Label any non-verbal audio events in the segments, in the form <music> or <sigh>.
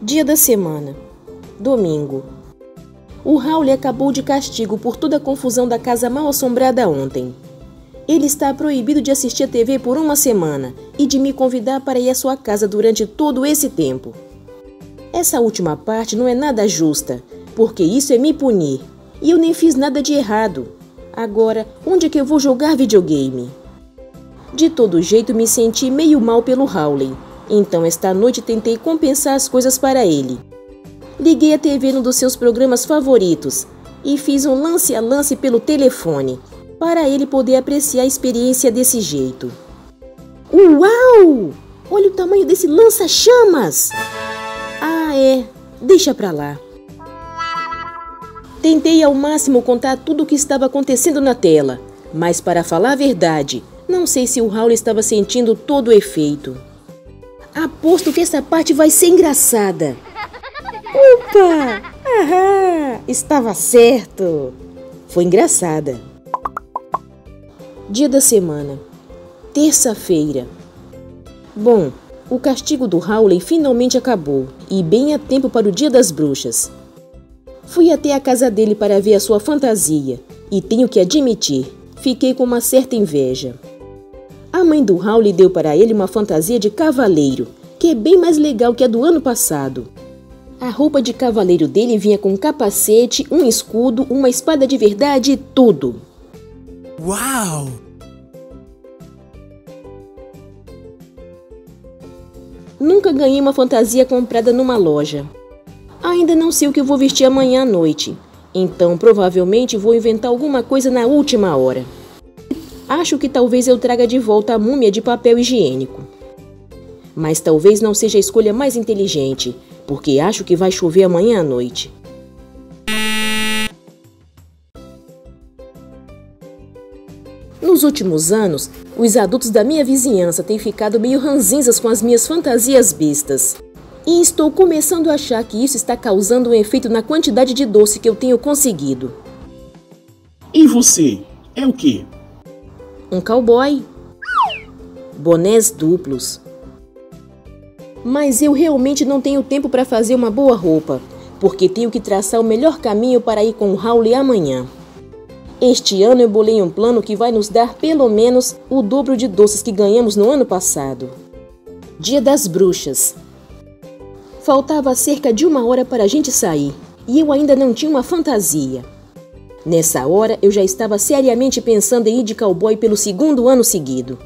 Dia da semana. Domingo. O Raul acabou de castigo por toda a confusão da casa mal assombrada ontem. Ele está proibido de assistir a TV por uma semana e de me convidar para ir à sua casa durante todo esse tempo. Essa última parte não é nada justa, porque isso é me punir. E eu nem fiz nada de errado. Agora, onde é que eu vou jogar videogame? De todo jeito, me senti meio mal pelo Howley então, esta noite tentei compensar as coisas para ele. Liguei a TV num dos seus programas favoritos e fiz um lance a lance pelo telefone, para ele poder apreciar a experiência desse jeito. Uau! Olha o tamanho desse lança-chamas! Ah, é. Deixa pra lá. Tentei ao máximo contar tudo o que estava acontecendo na tela, mas para falar a verdade, não sei se o Raul estava sentindo todo o efeito. Aposto que essa parte vai ser engraçada. Opa! Ahá! Estava certo! Foi engraçada. Dia da semana. Terça-feira. Bom, o castigo do Howley finalmente acabou e bem a tempo para o Dia das Bruxas. Fui até a casa dele para ver a sua fantasia e tenho que admitir, fiquei com uma certa inveja. A mãe do Howley deu para ele uma fantasia de cavaleiro, que é bem mais legal que a do ano passado. A roupa de cavaleiro dele vinha com um capacete, um escudo, uma espada de verdade e tudo. Uau! Nunca ganhei uma fantasia comprada numa loja. Ainda não sei o que vou vestir amanhã à noite, então provavelmente vou inventar alguma coisa na última hora. Acho que talvez eu traga de volta a múmia de papel higiênico. Mas talvez não seja a escolha mais inteligente, porque acho que vai chover amanhã à noite. Nos últimos anos, os adultos da minha vizinhança têm ficado meio ranzinzas com as minhas fantasias bestas. E estou começando a achar que isso está causando um efeito na quantidade de doce que eu tenho conseguido. E você? É o quê? Um cowboy, bonés duplos. Mas eu realmente não tenho tempo para fazer uma boa roupa, porque tenho que traçar o melhor caminho para ir com o Raul amanhã. Este ano eu bolei um plano que vai nos dar pelo menos o dobro de doces que ganhamos no ano passado. Dia das Bruxas. Faltava cerca de uma hora para a gente sair e eu ainda não tinha uma fantasia. Nessa hora, eu já estava seriamente pensando em ir de cowboy pelo segundo ano seguido.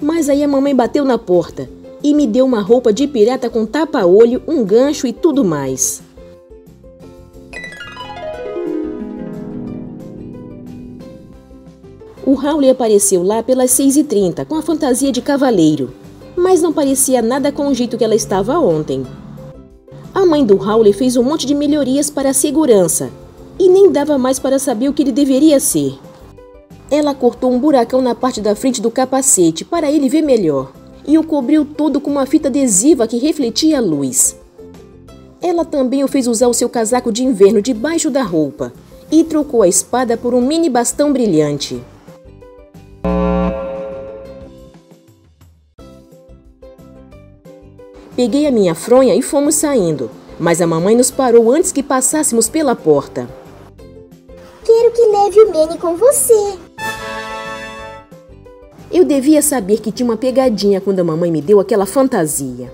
Mas aí a mamãe bateu na porta e me deu uma roupa de pirata com tapa-olho, um gancho e tudo mais. O Raul apareceu lá pelas 6h30 com a fantasia de cavaleiro, mas não parecia nada com o jeito que ela estava ontem. A mãe do Raul fez um monte de melhorias para a segurança e nem dava mais para saber o que ele deveria ser. Ela cortou um buracão na parte da frente do capacete para ele ver melhor e o cobriu todo com uma fita adesiva que refletia a luz. Ela também o fez usar o seu casaco de inverno debaixo da roupa e trocou a espada por um mini bastão brilhante. Peguei a minha fronha e fomos saindo, mas a mamãe nos parou antes que passássemos pela porta. Quero que leve o Manny com você. Eu devia saber que tinha uma pegadinha quando a mamãe me deu aquela fantasia.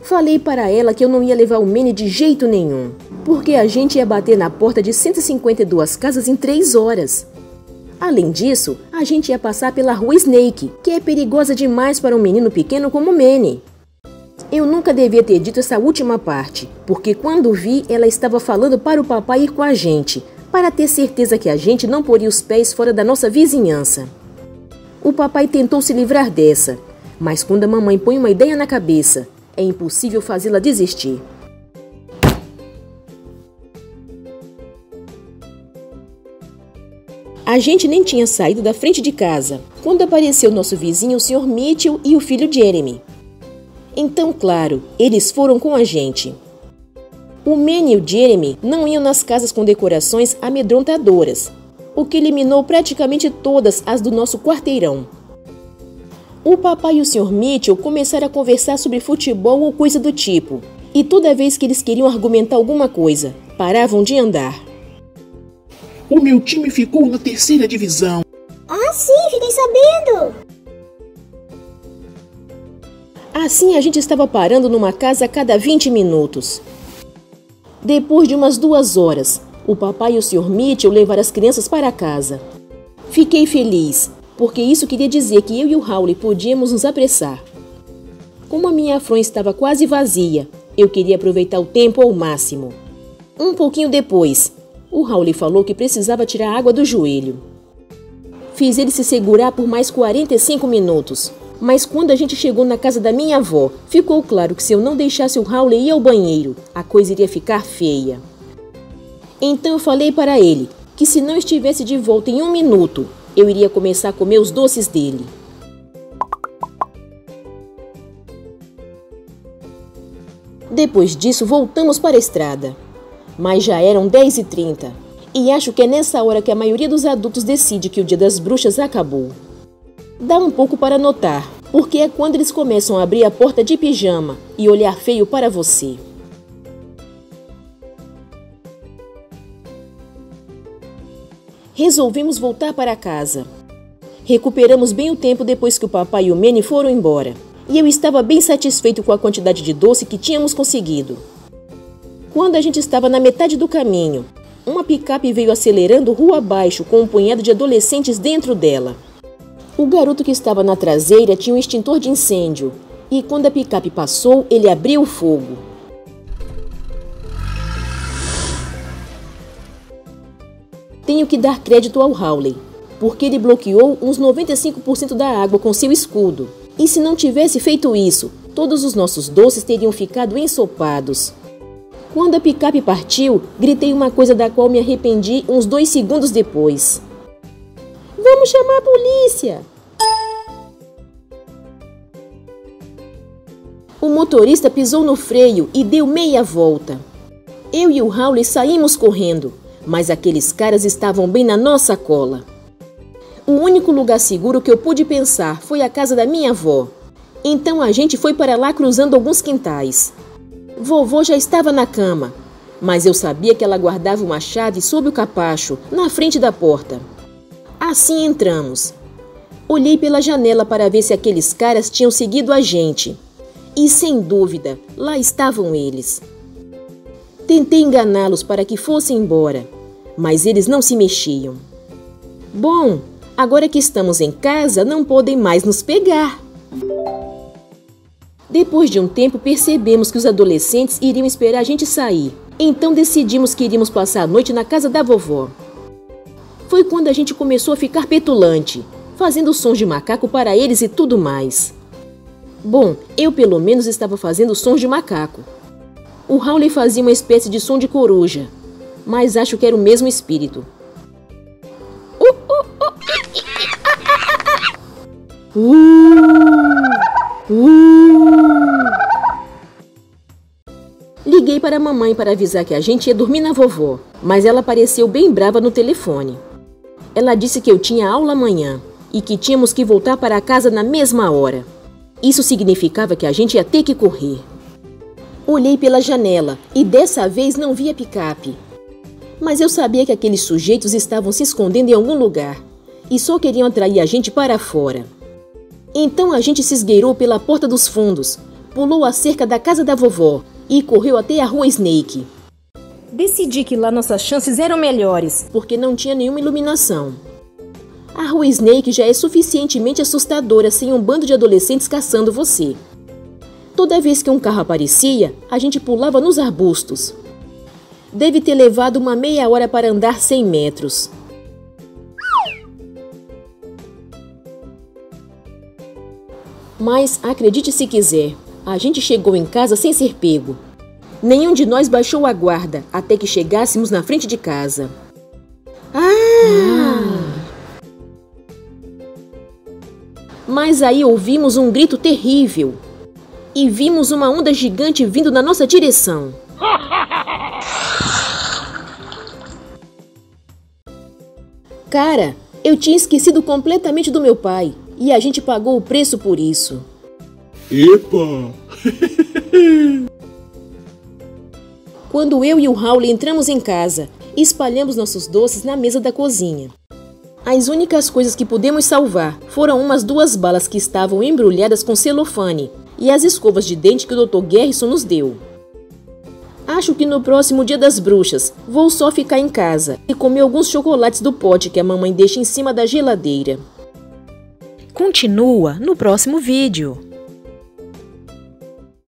Falei para ela que eu não ia levar o Manny de jeito nenhum, porque a gente ia bater na porta de 152 casas em 3 horas. Além disso, a gente ia passar pela rua Snake, que é perigosa demais para um menino pequeno como Manny. Eu nunca devia ter dito essa última parte, porque quando vi, ela estava falando para o papai ir com a gente, para ter certeza que a gente não poria os pés fora da nossa vizinhança. O papai tentou se livrar dessa, mas quando a mamãe põe uma ideia na cabeça, é impossível fazê-la desistir. A gente nem tinha saído da frente de casa quando apareceu nosso vizinho, o Sr. Mitchell, e o filho Jeremy. Então, claro, eles foram com a gente. O Manny e o Jeremy não iam nas casas com decorações amedrontadoras, o que eliminou praticamente todas as do nosso quarteirão. O papai e o Sr. Mitchell começaram a conversar sobre futebol ou coisa do tipo, E toda vez que eles queriam argumentar alguma coisa, paravam de andar. O meu time ficou na terceira divisão. Ah, sim, fiquei sabendo. Assim a gente estava parando numa casa a cada 20 minutos. Depois de umas duas horas, o papai e o Sr. Mitchell levaram as crianças para casa. Fiquei feliz, porque isso queria dizer que eu e o Howley podíamos nos apressar. Como a minha afronha estava quase vazia, eu queria aproveitar o tempo ao máximo. Um pouquinho depois, o Howley falou que precisava tirar água do joelho. Fiz ele se segurar por mais 45 minutos, mas quando a gente chegou na casa da minha avó, ficou claro que se eu não deixasse o Howley ir ao banheiro, a coisa iria ficar feia. Então eu falei para ele que se não estivesse de volta em um minuto, eu iria começar a comer os doces dele. Depois disso, voltamos para a estrada. Mas já eram 10h30 e acho que é nessa hora que a maioria dos adultos decide que o Dia das Bruxas acabou. Dá um pouco para notar, porque é quando eles começam a abrir a porta de pijama e olhar feio para você. Resolvemos voltar para casa. Recuperamos bem o tempo depois que o papai e o Manny foram embora, e eu estava bem satisfeito com a quantidade de doce que tínhamos conseguido. Quando a gente estava na metade do caminho, uma picape veio acelerando rua abaixo com um punhado de adolescentes dentro dela. O garoto que estava na traseira tinha um extintor de incêndio e, quando a picape passou, ele abriu o fogo. Tenho que dar crédito ao Howley, porque ele bloqueou uns 95% da água com seu escudo. E se não tivesse feito isso, todos os nossos doces teriam ficado ensopados. Quando a picape partiu, gritei uma coisa da qual me arrependi uns dois segundos depois. Vamos chamar a polícia! O motorista pisou no freio e deu meia volta. Eu e o Howley saímos correndo, mas aqueles caras estavam bem na nossa cola. O único lugar seguro que eu pude pensar foi a casa da minha avó. Então a gente foi para lá cruzando alguns quintais. Vovô já estava na cama, mas eu sabia que ela guardava uma chave sob o capacho, na frente da porta. Assim entramos. Olhei pela janela para ver se aqueles caras tinham seguido a gente. E sem dúvida, lá estavam eles. Tentei enganá-los para que fossem embora, mas eles não se mexiam. Bom, agora que estamos em casa, não podem mais nos pegar. Depois de um tempo, percebemos que os adolescentes iriam esperar a gente sair. Então decidimos que iríamos passar a noite na casa da vovó foi quando a gente começou a ficar petulante, fazendo sons de macaco para eles e tudo mais. Bom, eu pelo menos estava fazendo sons de macaco. O Howley fazia uma espécie de som de coruja, mas acho que era o mesmo espírito. Uh, uh, uh. Uh, Liguei para a mamãe para avisar que a gente ia dormir na vovó, mas ela pareceu bem brava no telefone. Ela disse que eu tinha aula amanhã e que tínhamos que voltar para casa na mesma hora. Isso significava que a gente ia ter que correr. Olhei pela janela e dessa vez não vi a picape. Mas eu sabia que aqueles sujeitos estavam se escondendo em algum lugar e só queriam atrair a gente para fora. Então a gente se esgueirou pela porta dos fundos, pulou a cerca da casa da vovó e correu até a rua Snake. Decidi que lá nossas chances eram melhores, porque não tinha nenhuma iluminação. A rua Snake já é suficientemente assustadora sem um bando de adolescentes caçando você. Toda vez que um carro aparecia, a gente pulava nos arbustos. Deve ter levado uma meia hora para andar 100 metros. Mas acredite se quiser, a gente chegou em casa sem ser pego. Nenhum de nós baixou a guarda até que chegássemos na frente de casa. Ah! Mas aí ouvimos um grito terrível e vimos uma onda gigante vindo na nossa direção. <laughs> Cara, eu tinha esquecido completamente do meu pai e a gente pagou o preço por isso. Epa! <laughs> quando eu e o Raul entramos em casa e espalhamos nossos doces na mesa da cozinha. As únicas coisas que pudemos salvar foram umas duas balas que estavam embrulhadas com celofane e as escovas de dente que o Dr. Garrison nos deu. Acho que no próximo dia das bruxas vou só ficar em casa e comer alguns chocolates do pote que a mamãe deixa em cima da geladeira. Continua no próximo vídeo.